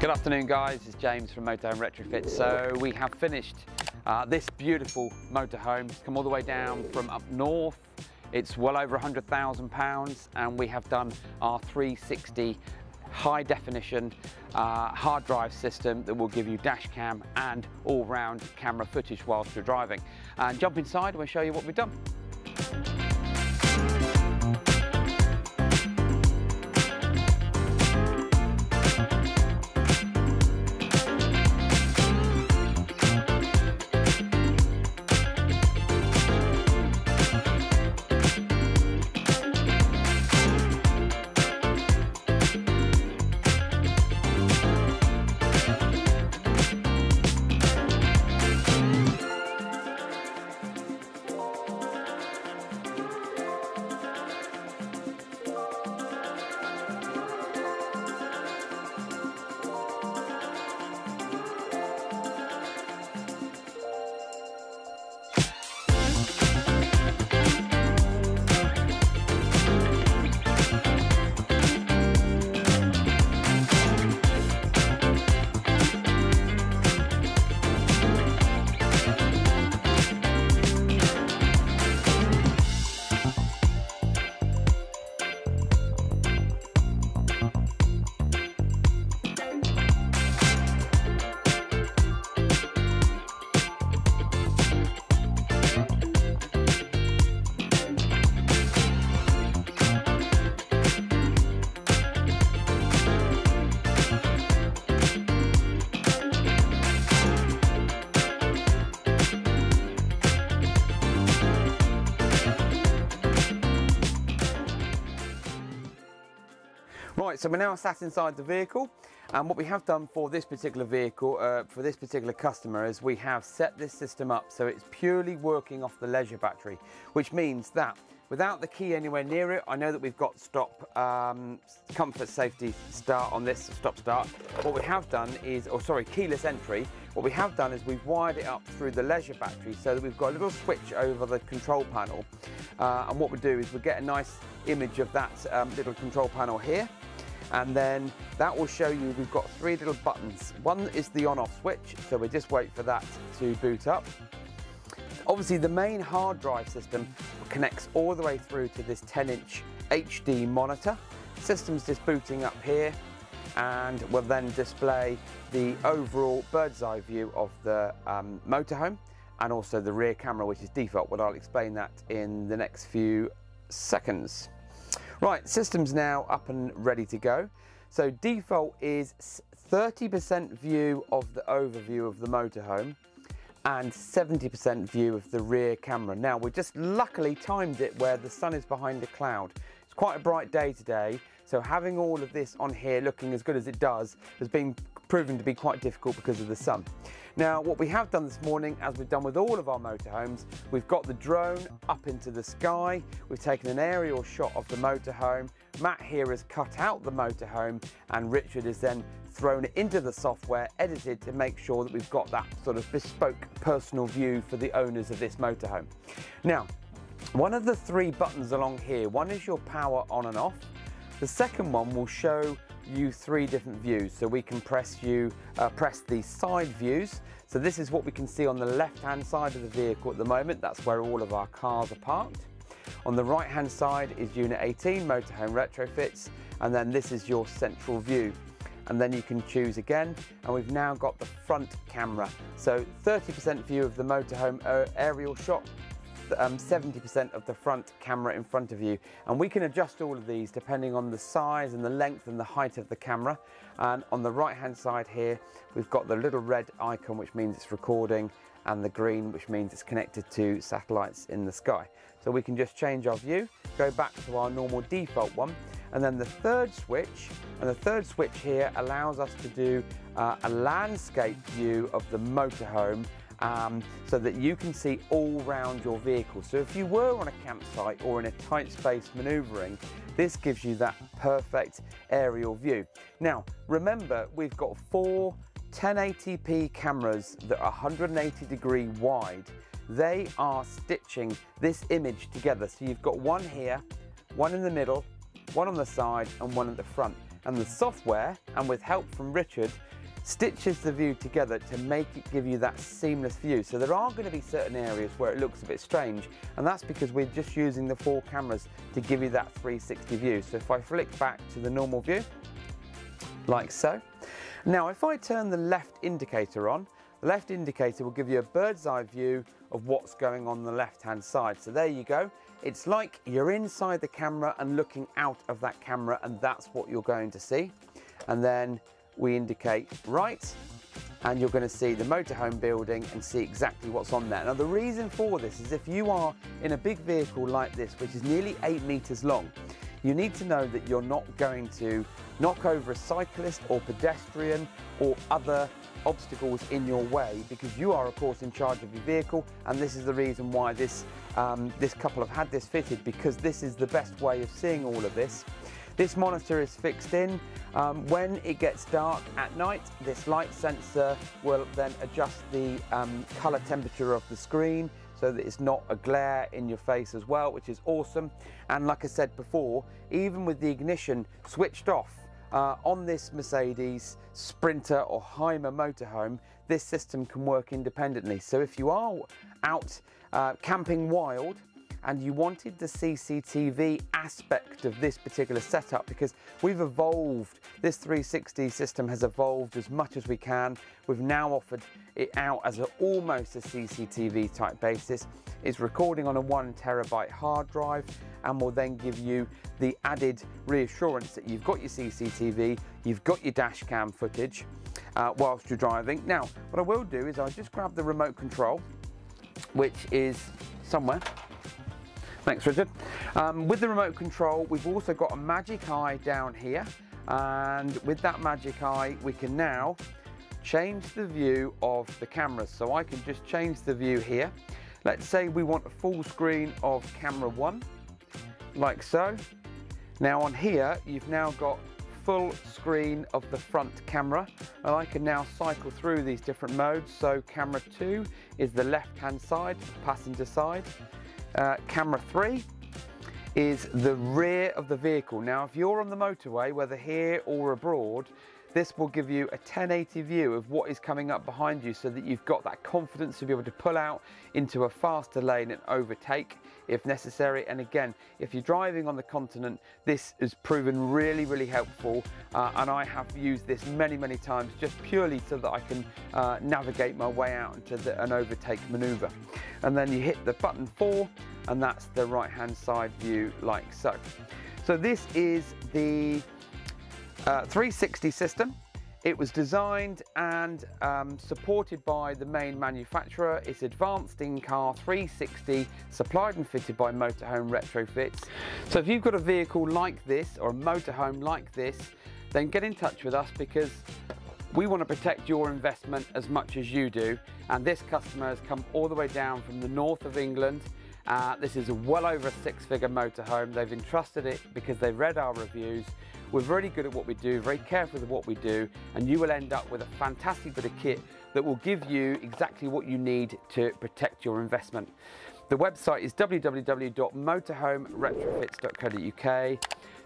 Good afternoon guys, it's James from Motorhome Retrofit. So we have finished uh, this beautiful motorhome. It's come all the way down from up north. It's well over £100,000 and we have done our 360 high definition uh, hard drive system that will give you dash cam and all round camera footage whilst you're driving. And jump inside and we'll show you what we've done. Right, so we're now sat inside the vehicle and what we have done for this particular vehicle, uh, for this particular customer is we have set this system up so it's purely working off the leisure battery, which means that without the key anywhere near it, I know that we've got stop um, comfort safety start on this, stop start. What we have done is, or sorry, keyless entry, what we have done is we've wired it up through the leisure battery so that we've got a little switch over the control panel. Uh, and what we do is we get a nice image of that um, little control panel here and then that will show you we've got three little buttons. One is the on off switch, so we just wait for that to boot up. Obviously the main hard drive system connects all the way through to this 10 inch HD monitor. System's just booting up here and will then display the overall bird's eye view of the um, motorhome and also the rear camera which is default, but I'll explain that in the next few seconds. Right, system's now up and ready to go. So default is 30% view of the overview of the motorhome and 70% view of the rear camera. Now we just luckily timed it where the sun is behind a cloud. It's quite a bright day today, so having all of this on here looking as good as it does has been proven to be quite difficult because of the sun. Now, what we have done this morning, as we've done with all of our motorhomes, we've got the drone up into the sky, we've taken an aerial shot of the motorhome, Matt here has cut out the motorhome, and Richard has then thrown it into the software, edited to make sure that we've got that sort of bespoke personal view for the owners of this motorhome. Now, one of the three buttons along here, one is your power on and off, the second one will show you three different views. So we can press you uh, press the side views. So this is what we can see on the left hand side of the vehicle at the moment. That's where all of our cars are parked. On the right hand side is Unit 18, Motorhome Retrofits, and then this is your central view. And then you can choose again, and we've now got the front camera. So 30% view of the motorhome uh, aerial shot, 70% um, of the front camera in front of you. And we can adjust all of these depending on the size and the length and the height of the camera. And on the right hand side here, we've got the little red icon, which means it's recording, and the green, which means it's connected to satellites in the sky. So we can just change our view, go back to our normal default one, and then the third switch, and the third switch here allows us to do uh, a landscape view of the motorhome um, so that you can see all round your vehicle. So if you were on a campsite or in a tight space maneuvering, this gives you that perfect aerial view. Now, remember, we've got four 1080p cameras that are 180 degree wide. They are stitching this image together. So you've got one here, one in the middle, one on the side and one at the front. And the software, and with help from Richard, stitches the view together to make it give you that seamless view. So there are going to be certain areas where it looks a bit strange and that's because we're just using the four cameras to give you that 360 view. So if I flick back to the normal view, like so. Now if I turn the left indicator on, the left indicator will give you a bird's eye view of what's going on the left hand side. So there you go. It's like you're inside the camera and looking out of that camera and that's what you're going to see. And then we indicate right and you're going to see the motorhome building and see exactly what's on there. Now the reason for this is if you are in a big vehicle like this, which is nearly eight meters long, you need to know that you're not going to knock over a cyclist or pedestrian or other obstacles in your way because you are of course in charge of your vehicle and this is the reason why this um, this couple have had this fitted because this is the best way of seeing all of this this monitor is fixed in. Um, when it gets dark at night, this light sensor will then adjust the um, color temperature of the screen so that it's not a glare in your face as well, which is awesome. And like I said before, even with the ignition switched off, uh, on this Mercedes Sprinter or Hymer motorhome, this system can work independently. So if you are out uh, camping wild, and you wanted the CCTV aspect of this particular setup because we've evolved, this 360 system has evolved as much as we can. We've now offered it out as a, almost a CCTV type basis. It's recording on a one terabyte hard drive and will then give you the added reassurance that you've got your CCTV, you've got your dash cam footage uh, whilst you're driving. Now, what I will do is I'll just grab the remote control, which is somewhere Thanks, Richard. Um, with the remote control, we've also got a magic eye down here. And with that magic eye, we can now change the view of the cameras. So I can just change the view here. Let's say we want a full screen of camera one, like so. Now on here, you've now got full screen of the front camera and I can now cycle through these different modes. So camera two is the left hand side, passenger side. Uh, camera 3 is the rear of the vehicle. Now if you're on the motorway, whether here or abroad, this will give you a 1080 view of what is coming up behind you so that you've got that confidence to be able to pull out into a faster lane and overtake if necessary. And again, if you're driving on the continent, this has proven really, really helpful. Uh, and I have used this many, many times just purely so that I can uh, navigate my way out into the, an overtake maneuver. And then you hit the button four and that's the right hand side view like so. So this is the uh, 360 system. It was designed and um, supported by the main manufacturer. It's advanced in-car 360, supplied and fitted by Motorhome Retrofits. So if you've got a vehicle like this or a motorhome like this, then get in touch with us because we want to protect your investment as much as you do. And this customer has come all the way down from the north of England uh, this is a well over a six-figure motorhome. They've entrusted it because they've read our reviews. We're very good at what we do, very careful with what we do, and you will end up with a fantastic bit of kit that will give you exactly what you need to protect your investment. The website is www.motorhomeretrofits.co.uk.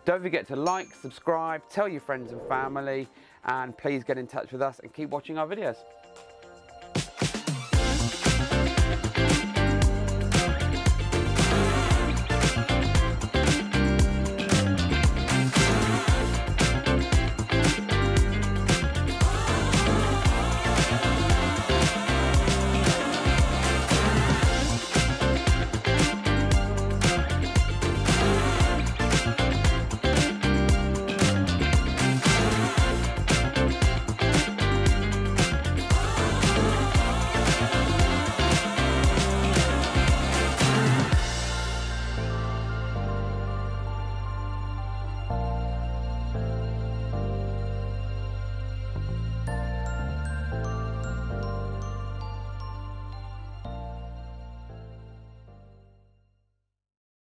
Don't forget to like, subscribe, tell your friends and family, and please get in touch with us and keep watching our videos.